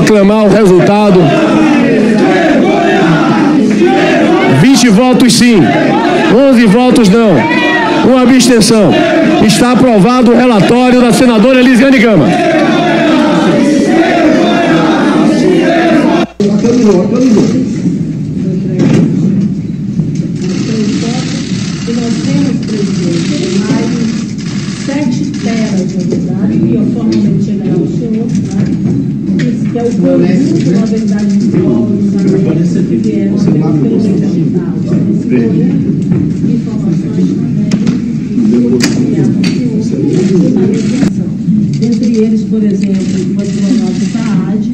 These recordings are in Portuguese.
proclamar o resultado. 20 votos sim, 11 votos não, uma abstenção. Está aprovado o relatório da senadora Elisiane Gama. sete telas, na verdade, que eu formalmente chegará ao senhor, né? Que é o conjunto, na verdade, de povos que vieram pelo digital. De informações também Entre eles, por exemplo, o advogado Saad,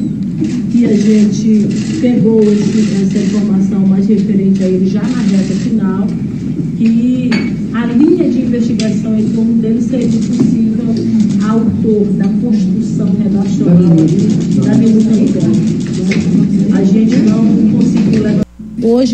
que a gente pegou esse, essa informação mais referente a ele já na reta final, que a linha de investigação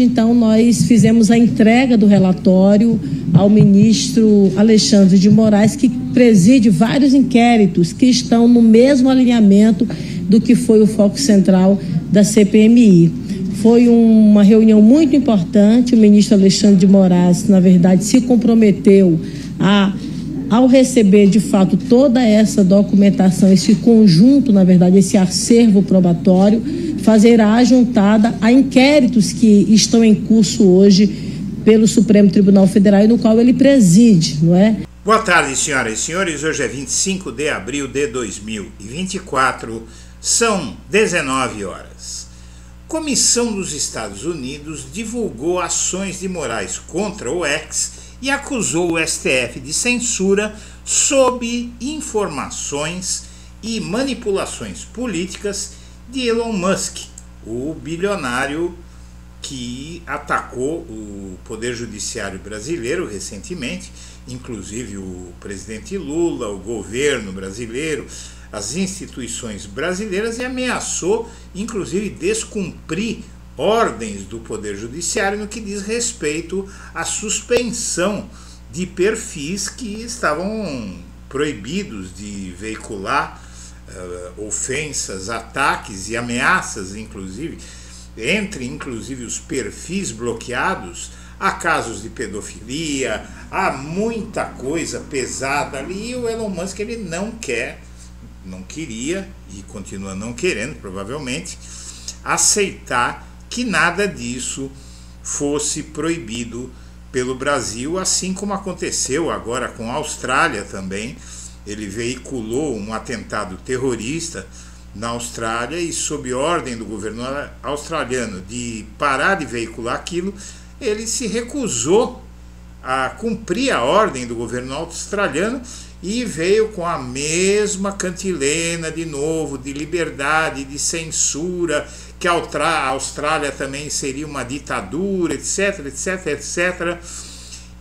então, nós fizemos a entrega do relatório ao ministro Alexandre de Moraes, que preside vários inquéritos que estão no mesmo alinhamento do que foi o foco central da CPMI. Foi uma reunião muito importante. O ministro Alexandre de Moraes, na verdade, se comprometeu a, ao receber de fato toda essa documentação, esse conjunto, na verdade, esse acervo probatório, fazer a juntada a inquéritos que estão em curso hoje pelo Supremo Tribunal Federal e no qual ele preside, não é? Boa tarde, senhoras e senhores. Hoje é 25 de abril de 2024, são 19 horas. Comissão dos Estados Unidos divulgou ações de Moraes contra o ex e acusou o STF de censura sob informações e manipulações políticas de Elon Musk, o bilionário que atacou o Poder Judiciário brasileiro recentemente, inclusive o presidente Lula, o governo brasileiro, as instituições brasileiras e ameaçou, inclusive, descumprir ordens do Poder Judiciário no que diz respeito à suspensão de perfis que estavam proibidos de veicular uh, ofensas, ataques e ameaças, inclusive, entre inclusive os perfis bloqueados, há casos de pedofilia, há muita coisa pesada ali e o Elon Musk ele não quer não queria e continua não querendo, provavelmente, aceitar que nada disso fosse proibido pelo Brasil, assim como aconteceu agora com a Austrália também. Ele veiculou um atentado terrorista na Austrália e, sob ordem do governo australiano de parar de veicular aquilo, ele se recusou a cumprir a ordem do governo australiano e veio com a mesma cantilena de novo, de liberdade, de censura, que a Austrália também seria uma ditadura, etc, etc, etc.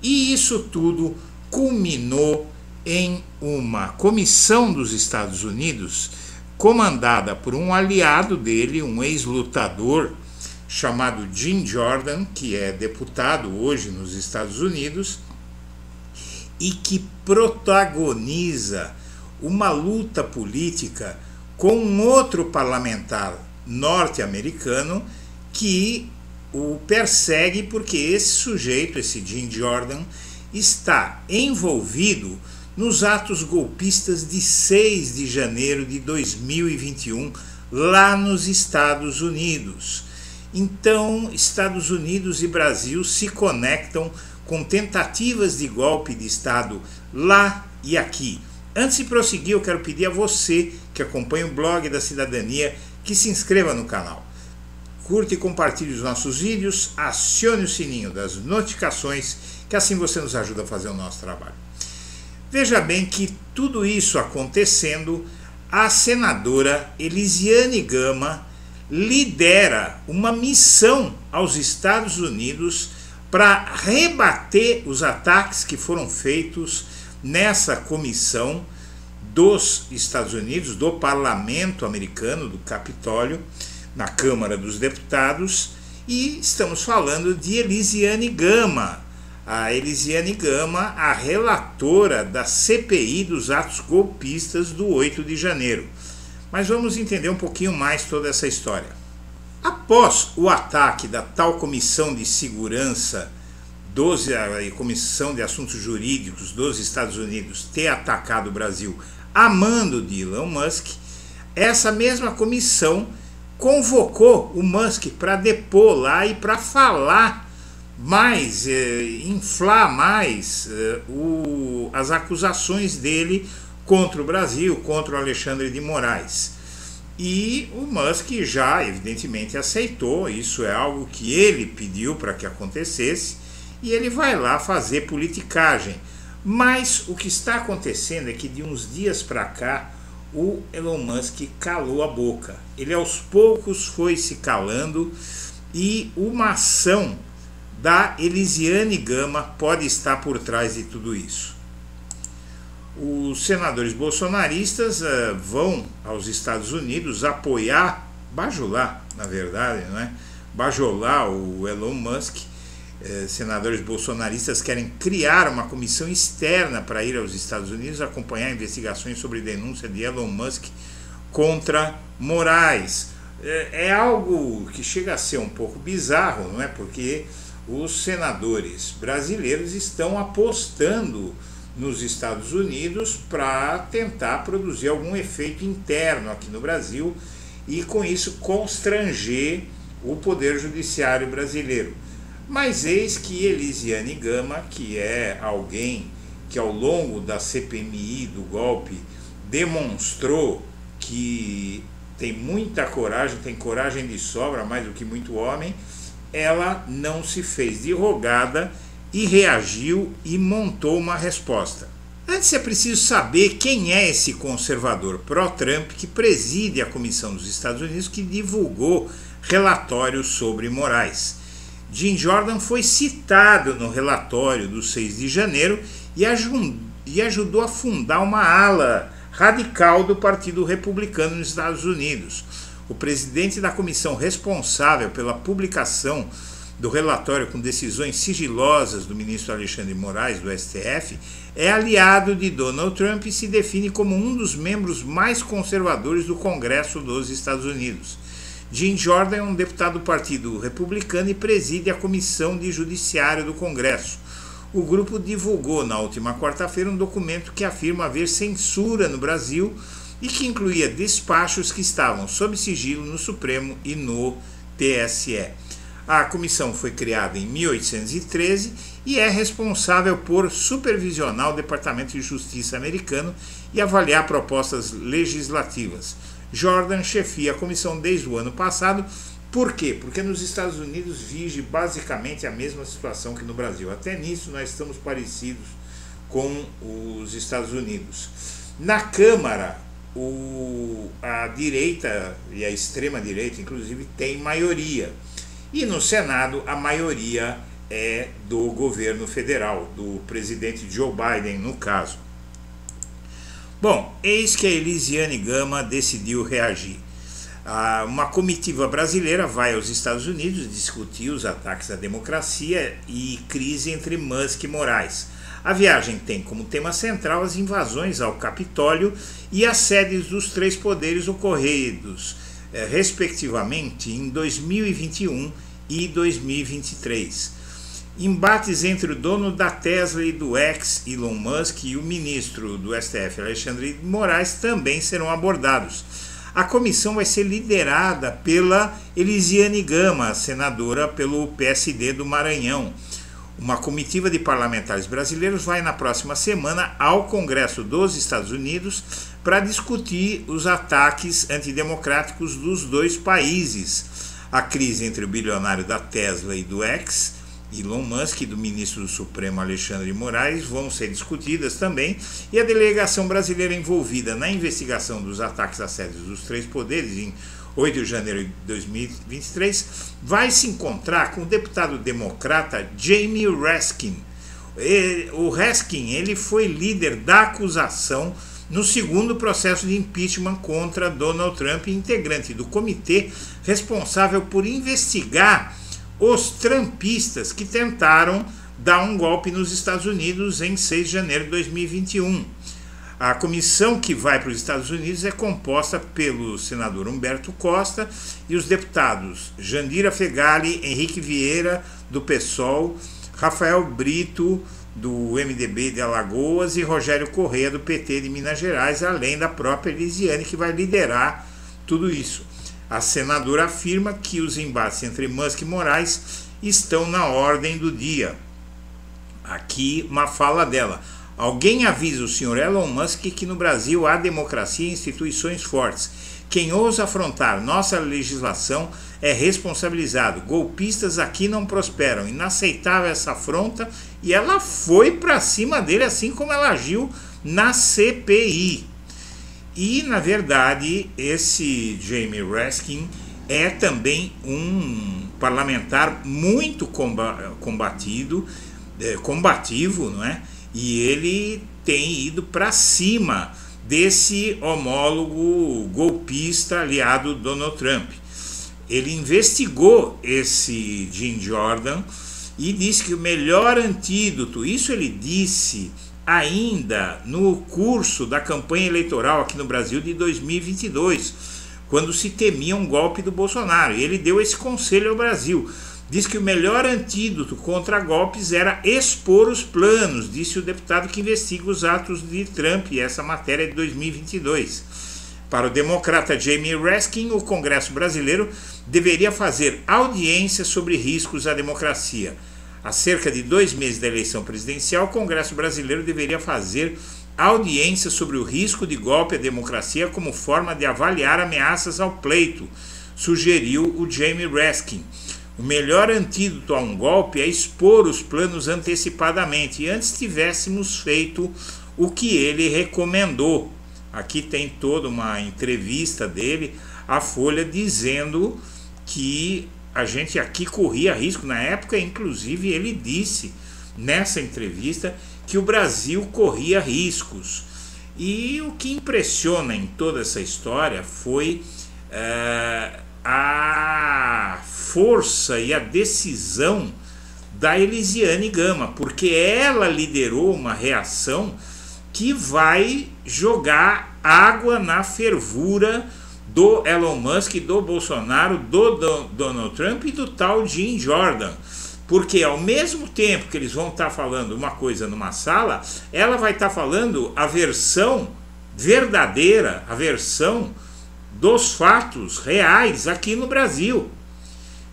E isso tudo culminou em uma comissão dos Estados Unidos, comandada por um aliado dele, um ex-lutador chamado Jim Jordan, que é deputado hoje nos Estados Unidos e que protagoniza uma luta política com um outro parlamentar norte-americano que o persegue porque esse sujeito, esse Jim Jordan, está envolvido nos atos golpistas de 6 de janeiro de 2021 lá nos Estados Unidos. Então, Estados Unidos e Brasil se conectam com tentativas de golpe de Estado lá e aqui. Antes de prosseguir, eu quero pedir a você que acompanha o blog da cidadania que se inscreva no canal. Curte e compartilhe os nossos vídeos, acione o sininho das notificações, que assim você nos ajuda a fazer o nosso trabalho. Veja bem que tudo isso acontecendo, a senadora Elisiane Gama lidera uma missão aos Estados Unidos para rebater os ataques que foram feitos nessa comissão dos Estados Unidos, do parlamento americano, do Capitólio, na Câmara dos Deputados, e estamos falando de Elisiane Gama. A Elisiane Gama, a relatora da CPI dos atos golpistas do 8 de janeiro. Mas vamos entender um pouquinho mais toda essa história. Após o ataque da tal Comissão de Segurança dos, a Comissão de Assuntos Jurídicos dos Estados Unidos ter atacado o Brasil a mando de Elon Musk, essa mesma comissão convocou o Musk para depor lá e para falar mais, eh, inflar mais eh, o, as acusações dele contra o Brasil, contra o Alexandre de Moraes. E o Musk já, evidentemente, aceitou, isso é algo que ele pediu para que acontecesse, e ele vai lá fazer politicagem. Mas o que está acontecendo é que de uns dias para cá, o Elon Musk calou a boca. Ele aos poucos foi se calando e uma ação da Elisiane Gama pode estar por trás de tudo isso. Os senadores bolsonaristas uh, vão aos Estados Unidos apoiar, bajular, na verdade, não é? bajular o Elon Musk. Uh, senadores bolsonaristas querem criar uma comissão externa para ir aos Estados Unidos acompanhar investigações sobre denúncia de Elon Musk contra Moraes. É, é algo que chega a ser um pouco bizarro, não é? Porque os senadores brasileiros estão apostando nos Estados Unidos para tentar produzir algum efeito interno aqui no Brasil e com isso constranger o poder judiciário brasileiro. Mas eis que Elisiane Gama, que é alguém que ao longo da CPMI do golpe demonstrou que tem muita coragem, tem coragem de sobra, mais do que muito homem, ela não se fez de rogada e reagiu e montou uma resposta. Antes é preciso saber quem é esse conservador pró-Trump que preside a Comissão dos Estados Unidos que divulgou relatórios sobre Moraes. Jim Jordan foi citado no relatório do 6 de janeiro e, e ajudou a fundar uma ala radical do Partido Republicano nos Estados Unidos. O presidente da comissão responsável pela publicação do relatório com decisões sigilosas do ministro Alexandre Moraes, do STF, é aliado de Donald Trump e se define como um dos membros mais conservadores do Congresso dos Estados Unidos. Jim Jordan é um deputado do Partido Republicano e preside a Comissão de Judiciário do Congresso. O grupo divulgou na última quarta-feira um documento que afirma haver censura no Brasil e que incluía despachos que estavam sob sigilo no Supremo e no TSE. A comissão foi criada em 1813 e é responsável por supervisionar o Departamento de Justiça americano e avaliar propostas legislativas. Jordan chefia a comissão desde o ano passado. Por quê? Porque nos Estados Unidos vige basicamente a mesma situação que no Brasil. Até nisso nós estamos parecidos com os Estados Unidos. Na Câmara, o, a direita e a extrema direita, inclusive, tem maioria. E no Senado, a maioria é do governo federal, do presidente Joe Biden, no caso. Bom, eis que a Elisiane Gama decidiu reagir. Ah, uma comitiva brasileira vai aos Estados Unidos discutir os ataques à democracia e crise entre Musk e Moraes. A viagem tem como tema central as invasões ao Capitólio e as sedes dos três poderes ocorridos, eh, respectivamente, em 2021 e 2023. Embates entre o dono da Tesla e do X, Elon Musk, e o ministro do STF, Alexandre de Moraes, também serão abordados. A comissão vai ser liderada pela Elisiane Gama, senadora pelo PSD do Maranhão. Uma comitiva de parlamentares brasileiros vai na próxima semana ao Congresso dos Estados Unidos para discutir os ataques antidemocráticos dos dois países a crise entre o bilionário da Tesla e do X, Elon Musk e do ministro do Supremo Alexandre de Moraes vão ser discutidas também, e a delegação brasileira envolvida na investigação dos ataques às sedes dos três poderes em 8 de janeiro de 2023 vai se encontrar com o deputado democrata Jamie Raskin. O Raskin ele foi líder da acusação no segundo processo de impeachment contra Donald Trump, integrante do comitê responsável por investigar os trumpistas que tentaram dar um golpe nos Estados Unidos em 6 de janeiro de 2021. A comissão que vai para os Estados Unidos é composta pelo senador Humberto Costa e os deputados Jandira Fegali, Henrique Vieira, do PSOL, Rafael Brito, do MDB de Alagoas, e Rogério Correia, do PT de Minas Gerais, além da própria Elisiane, que vai liderar tudo isso. A senadora afirma que os embates entre Musk e Moraes estão na ordem do dia. Aqui uma fala dela. Alguém avisa o senhor Elon Musk que no Brasil há democracia e instituições fortes. Quem ousa afrontar nossa legislação é responsabilizado. Golpistas aqui não prosperam. Inaceitável essa afronta. E ela foi para cima dele, assim como ela agiu na CPI. E, na verdade, esse Jamie Raskin é também um parlamentar muito combatido, é, combativo, não é? E ele tem ido para cima desse homólogo golpista aliado Donald Trump. Ele investigou esse Jim Jordan e disse que o melhor antídoto, isso ele disse ainda no curso da campanha eleitoral aqui no Brasil de 2022, quando se temia um golpe do Bolsonaro. Ele deu esse conselho ao Brasil. Diz que o melhor antídoto contra golpes era expor os planos, disse o deputado que investiga os atos de Trump, e essa matéria é de 2022. Para o democrata Jamie Raskin, o Congresso brasileiro deveria fazer audiência sobre riscos à democracia. Há cerca de dois meses da eleição presidencial, o Congresso brasileiro deveria fazer audiência sobre o risco de golpe à democracia como forma de avaliar ameaças ao pleito, sugeriu o Jamie Raskin. O melhor antídoto a um golpe é expor os planos antecipadamente antes tivéssemos feito o que ele recomendou. Aqui tem toda uma entrevista dele à Folha dizendo que a gente aqui corria risco. Na época, inclusive, ele disse nessa entrevista que o Brasil corria riscos. E o que impressiona em toda essa história foi é, a força e a decisão da Elisiane Gama, porque ela liderou uma reação que vai jogar água na fervura do Elon Musk, do Bolsonaro, do, do Donald Trump e do tal Jim Jordan. Porque ao mesmo tempo que eles vão estar tá falando uma coisa numa sala, ela vai estar tá falando a versão verdadeira, a versão dos fatos reais aqui no Brasil.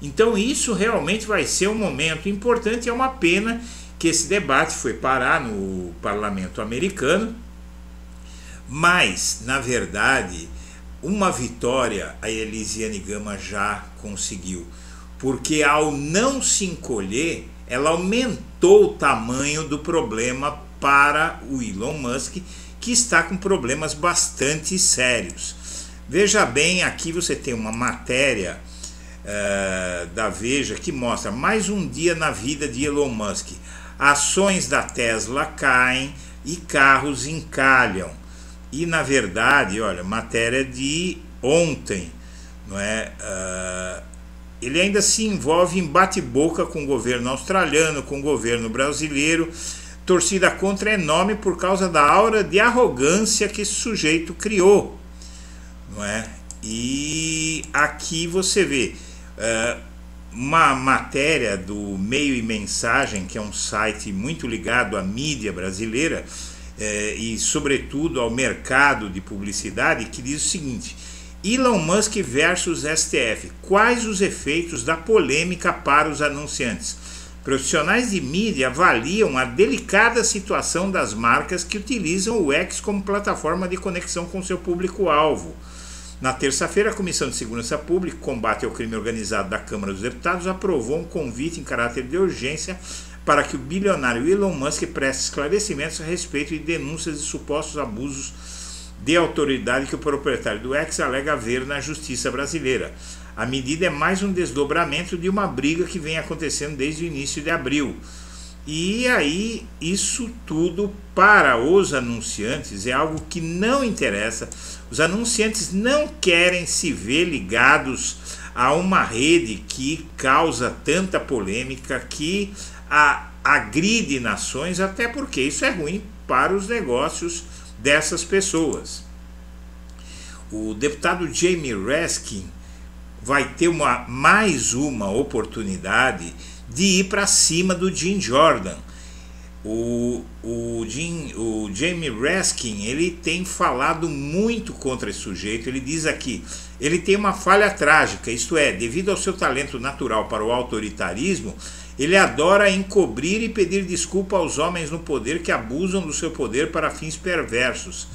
Então isso realmente vai ser um momento importante. É uma pena que esse debate foi parar no parlamento americano, mas na verdade uma vitória a Elisiane Gama já conseguiu, porque ao não se encolher, ela aumentou o tamanho do problema para o Elon Musk, que está com problemas bastante sérios. Veja bem, aqui você tem uma matéria uh, da Veja que mostra mais um dia na vida de Elon Musk. Ações da Tesla caem e carros encalham. E na verdade, olha, matéria de ontem, não é? Uh, ele ainda se envolve em bate-boca com o governo australiano, com o governo brasileiro. Torcida contra é enorme por causa da aura de arrogância que esse sujeito criou não é? E aqui você vê uh, uma matéria do Meio e Mensagem, que é um site muito ligado à mídia brasileira uh, e, sobretudo, ao mercado de publicidade, que diz o seguinte: Elon Musk versus STF. Quais os efeitos da polêmica para os anunciantes? Profissionais de mídia avaliam a delicada situação das marcas que utilizam o X como plataforma de conexão com seu público-alvo. Na terça-feira, a Comissão de Segurança Pública e Combate ao Crime Organizado da Câmara dos Deputados aprovou um convite em caráter de urgência para que o bilionário Elon Musk preste esclarecimentos a respeito de denúncias de supostos abusos de autoridade que o proprietário do X alega haver na justiça brasileira. A medida é mais um desdobramento de uma briga que vem acontecendo desde o início de abril. E aí, isso tudo para os anunciantes é algo que não interessa. Os anunciantes não querem se ver ligados a uma rede que causa tanta polêmica, que a, agride nações, até porque isso é ruim para os negócios dessas pessoas. O deputado Jamie Raskin vai ter uma, mais uma oportunidade de ir para cima do Jim Jordan. O, o, Jim, o Jamie Raskin ele tem falado muito contra esse sujeito. Ele diz aqui: ele tem uma falha trágica, isto é, devido ao seu talento natural para o autoritarismo, ele adora encobrir e pedir desculpa aos homens no poder que abusam do seu poder para fins perversos.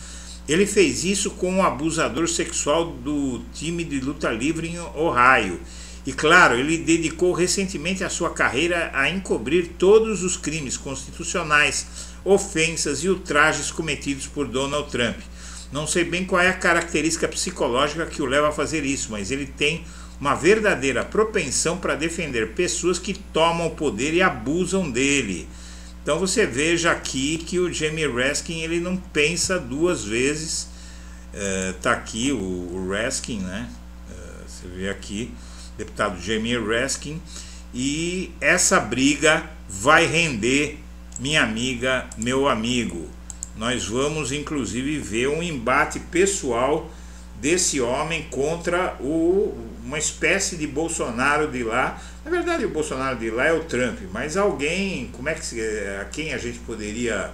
Ele fez isso com um abusador sexual do time de luta livre em Ohio. E claro, ele dedicou recentemente a sua carreira a encobrir todos os crimes constitucionais, ofensas e ultrajes cometidos por Donald Trump. Não sei bem qual é a característica psicológica que o leva a fazer isso, mas ele tem uma verdadeira propensão para defender pessoas que tomam o poder e abusam dele. Então você veja aqui que o Jamie Raskin ele não pensa duas vezes. Está uh, aqui o, o, Raskin, né? Uh, você vê aqui, deputado Jamie Raskin. E essa briga vai render, minha amiga, meu amigo. Nós vamos inclusive ver um embate pessoal desse homem contra o, uma espécie de Bolsonaro de lá. Na verdade, o Bolsonaro de lá é o Trump, mas alguém, como é que se, a quem a gente poderia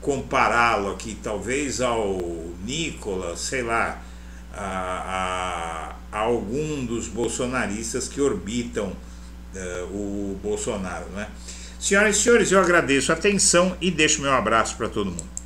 compará-lo aqui? Talvez ao Nicolas, sei lá, a, a, a algum dos bolsonaristas que orbitam uh, o Bolsonaro, né? Senhoras e senhores, eu agradeço a atenção e deixo meu abraço para todo mundo.